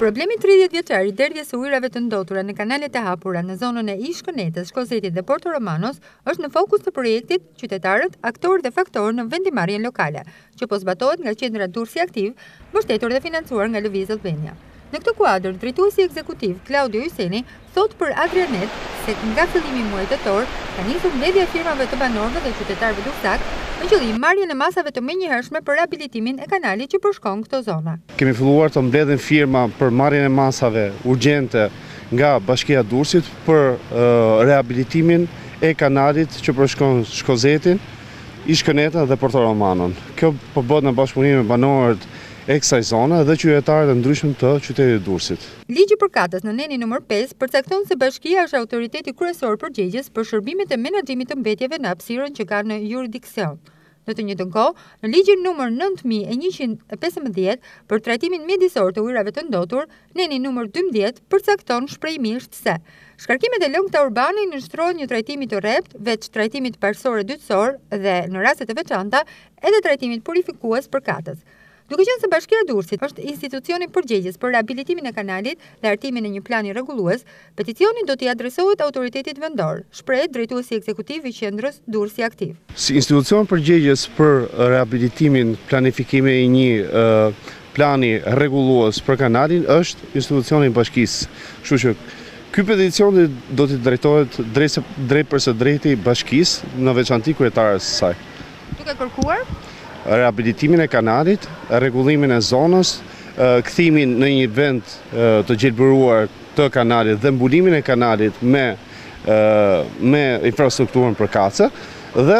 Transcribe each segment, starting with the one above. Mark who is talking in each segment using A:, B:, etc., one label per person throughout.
A: Problemi tridhjetë vjeçar i derdhjes së ujërave të ndotura në kanalet e hapura në zonën e ish Kënetës, Shkozetit dhe Porto Romanos është në fokus të projektit Qytetarët, aktorë dhe faktorë në vendimmarrjen lokale, që po zbatohet nga Qendra Durrësi Aktiv, mbështetur dhe financuar nga Lëviz Albania. Në këtë kuadër, drejtuesi ekzekutiv, Klaudio Hyseni, thotë për Adrianet se nga fillimi i muajit tetor ka nisur mbledhja e firmave të banorëve dhe qytetarëve durrsakë me qëllim marrjen e masave të menjëhershme për rehabilitimin e kanalit që përshkon këto zona.
B: Kemi filluar të mbledhim firma për marrjen e masave urgjente nga Bashkia e Durrësit për rehabilitimin e kanalit që përshkon Shkozetin, ish Kënetën dhe Porto Romanon. Kjo po bëhet në bashkëpunim me banorët e kësaj zone dhe qytetarët e ndryshëm të qytetit të Durrësit.
A: Ligji përkatës në nenin numër pesë përcakton se Bashkia është autoriteti kryesor përgjegjës për shërbimet e menaxhimit të mbetjeve në hapësirën që ka në juridiksion. Në të njëjtën kohë, në ligjin numër nëntë mijë e njëqind e pesëmbëdhjetë për trajtimin mjedisor të ujërave të ndotur, neni numër dymbëdhjetë përcakton shprehimisht se shkarkimet e lëngëta urbane i nënshtrohen një trajtimi të rreptë veç trajtimit parësor e dytësor dhe, në raste të veçanta, edhe trajtimit purifikues përkatës. Duke qenë se Bashkia e Durrësit është institucioni përgjegjës për rehabilitimin e kanalit dhe hartimin e një plani rregullues, peticioni do t'i adresohet autoritetit vendor, shprehet drejtuesi ekzekutiv i Qendrës Durrësi Aktiv.
B: Si institucion përgjegjës për rehabilitimin, planifikimin e një plani rregullues për kanalin është institucioni i bashkisë. Kështu që ky peticion do t'i drejtohet drejtpërsëdrejti bashkisë, në veçanti kryetares së saj,
A: Duke kërkuar?
B: Rehabilitimin e kanalit, rregullimin e zonës, kthimin në një vend të gjelbëruar të kanalit dhe mbulimin e kanalit me me infrastrukturën përkatëse dhe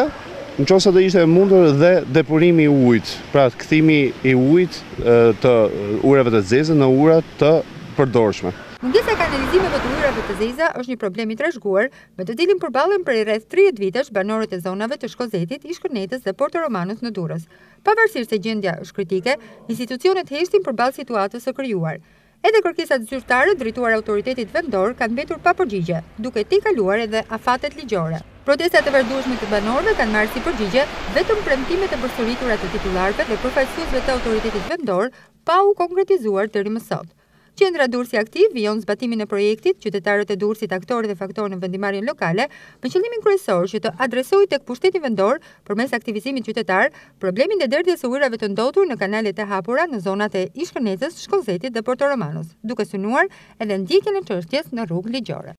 B: në qoftë se do ishte e mundur dhe depurimi i ujit, pra kthimi i ujit të ujërave të zeza në ujëra të përdorshme.
A: Mungesa e kanalizimeve të ujërave të zeza është një problem i trashëguar me të cilin përballen prej rreth tridhjetë vitesh banorët e zonave të Shkozetit, ish Kënetës dhe Porto Romanos në Durrës. Pavarësisht se gjendja është kritike, institucionet heshtin përballë situatës së krijuar. Edhe kërkesat zyrtare drejtuar autoritetit vendor kanë mbetur pa përgjigje, duke tejkaluar edhe afatet ligjore. Protestat e vazhdueshme të banorëve kanë marrë si përgjigje vetëm premtimet e përsëritura të titullarëve dhe përfaqësuesve të autoritetit vendor, pa u konkretizuar deri më sot. Qendra Durrësi Aktiv vijon zbatimin e projektit Qytetarët e Durrësit aktorë dhe faktorë në vendimmarrjen lokale, me qëllimin kryesor që të adresojë tek pushteti vendor, përmes aktivizimit qytetar, problemin e derdhjes së ujërave të ndotur në kanalet e hapura në zonat e ish Kënetës, Shkozetit dhe Porto Romanos, duke synuar edhe ndjekjen e çështjes në rrugë ligjore.